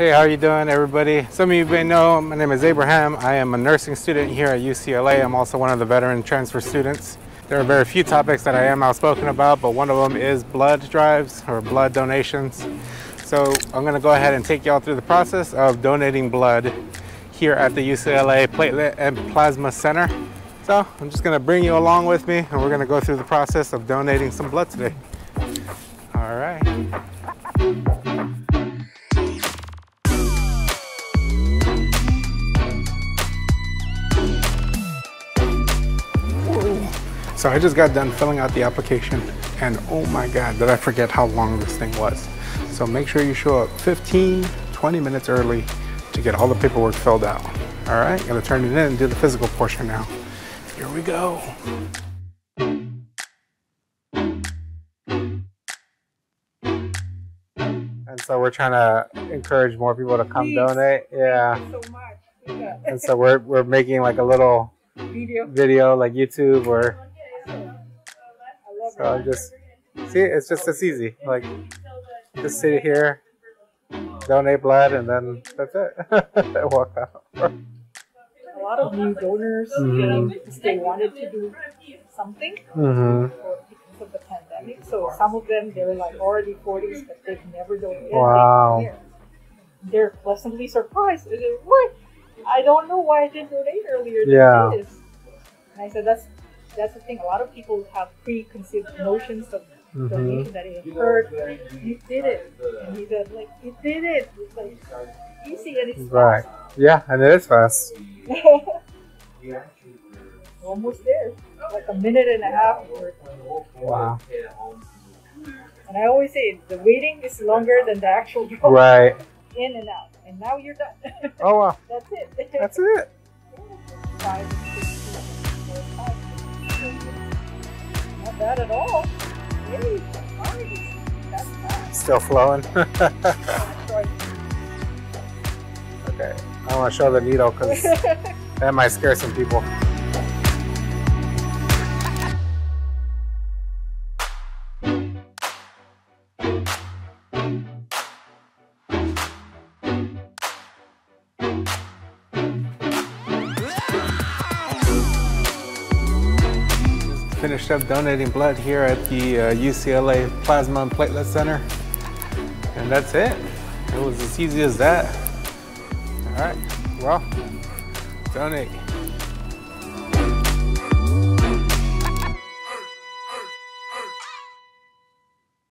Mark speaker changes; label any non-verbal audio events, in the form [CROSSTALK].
Speaker 1: Hey, how are you doing, everybody? Some of you may know my name is Abraham. I am a nursing student here at UCLA. I'm also one of the veteran transfer students. There are very few topics that I am outspoken about, but one of them is blood drives or blood donations. So I'm gonna go ahead and take y'all through the process of donating blood here at the UCLA Platelet and Plasma Center. So I'm just gonna bring you along with me and we're gonna go through the process of donating some blood today. All right. So I just got done filling out the application and oh my God, did I forget how long this thing was. So make sure you show up 15, 20 minutes early to get all the paperwork filled out. All right, gonna turn it in and do the physical portion now. Here we go. And so we're trying to encourage more people to come
Speaker 2: Please.
Speaker 1: donate. Yeah.
Speaker 2: so much. Yeah.
Speaker 1: And so we're, we're making like a little
Speaker 2: Video.
Speaker 1: video like YouTube or so I'm just see it's just as easy. Like just sit here, donate blood and then that's it. [LAUGHS] Walk out.
Speaker 2: A lot of new donors
Speaker 1: Mhm.
Speaker 2: because they wanted to do something
Speaker 1: hmm
Speaker 2: because of the pandemic. So some of them they're like already 40s, but they've never donated.
Speaker 1: Wow.
Speaker 2: They're, they're pleasantly surprised. They're like, what? I don't know why I didn't donate earlier.
Speaker 1: Yeah.
Speaker 2: this." And I said that's that's the thing. A lot of people have preconceived notions of
Speaker 1: hmm
Speaker 2: donation that it hurt. You did it. And he said, like, you did it. It's like easy and it's
Speaker 1: Right. Yeah, and it is fast. [LAUGHS]
Speaker 2: Almost there. Like a minute and a half. Or,
Speaker 1: Wow.
Speaker 2: and I always say the waiting is longer than the actual draw.
Speaker 1: Right.
Speaker 2: In and out. And now you're done.
Speaker 1: Oh wow. [LAUGHS]
Speaker 2: That's it.
Speaker 1: That's it. [LAUGHS]
Speaker 2: Five, bad at all. Hey, nice. That's fast.
Speaker 1: Still flowing. [LAUGHS] Okay. I want to show the needle because [LAUGHS] that might scare some people. Finished up donating blood here at the uh, UCLA Plasma and Platelet Center. And that's it. It was as easy as that. All right, well, donate.